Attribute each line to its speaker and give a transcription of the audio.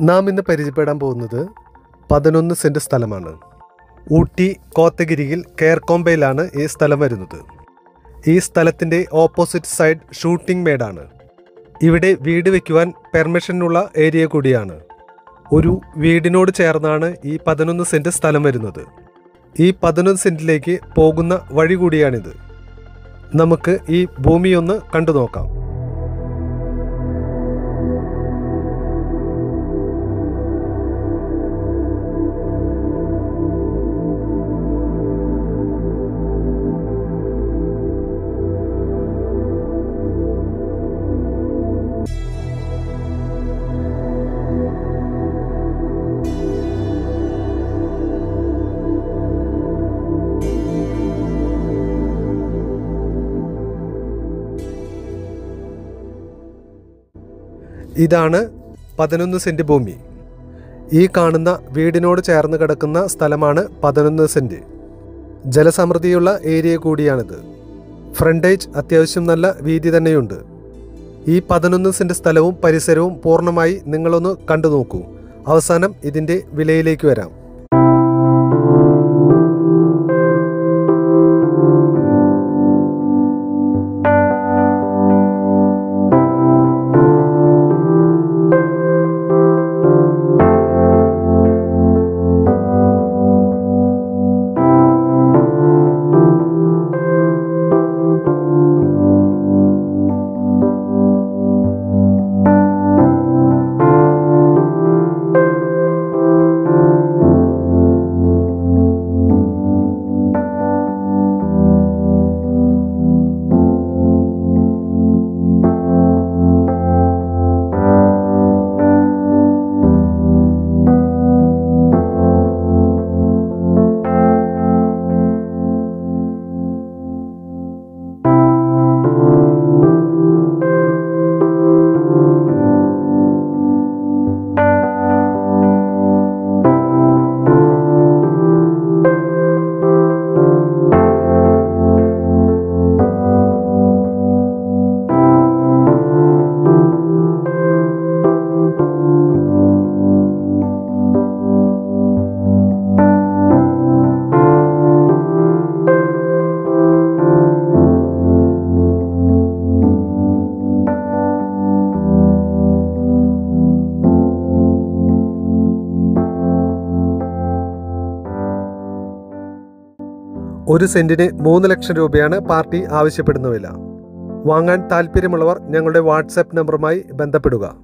Speaker 1: നാം ഇന്ന് പരിചയപ്പെടാൻ പോകുന്നത് പതിനൊന്ന് സെന്റ് സ്ഥലമാണ്. ഊട്ടി കോത്തഗിരിയിൽ കെയർകോമ്പയിലാണ് ഈ സ്ഥലം വരുന്നത്. ഈ സ്ഥലത്തിന്റെ ഓപ്പോസിറ്റ് സൈഡ് ഷൂട്ടിംഗ് മേഡാണ് ഇവിടെ വീട് വയ്ക്കുവാൻ പെർമിഷനുള്ള ഏരിയ കൂടിയാണ്. ഒരു വീടിനോട് ചേർന്നാണ് ഈ പതിനൊന്ന് സെന്റ് സ്ഥലം വരുന്നത്. ഈ പതിനൊന്ന് സെന്റിലേക്ക് പോകുന്ന വഴി കൂടിയാണിത്. നമുക്ക് ഈ ഭൂമിയൊന്ന് കണ്ടു നോക്കാം. ഇതാണ് പതിനൊന്ന് സെന്റ് ഭൂമി. ഈ കാണുന്ന വീടിനോട് ചേർന്ന് കിടക്കുന്ന സ്ഥലമാണ് പതിനൊന്ന് സെന്റ് ജലസമൃദ്ധിയുള്ള ഏരിയ കൂടിയാണിത്. ഫ്രണ്ടേജ് അത്യാവശ്യം നല്ല വീതി തന്നെയുണ്ട്. ഈ പതിനൊന്ന് സെന്റ് സ്ഥലവും പരിസരവും പൂർണമായി നിങ്ങളൊന്ന് കണ്ടു നോക്കൂ അവസാനം ഇതിന്റെ വിലയിലേക്ക് വരാം. ഒരു സെന്റിന് മൂന്ന് ലക്ഷം രൂപയാണ് പാർട്ടി ആവശ്യപ്പെടുന്ന വില. വാങ്ങാൻ താല്പര്യമുള്ളവർ ഞങ്ങളുടെ വാട്സാപ്പ് നമ്പറുമായി ബന്ധപ്പെടുക.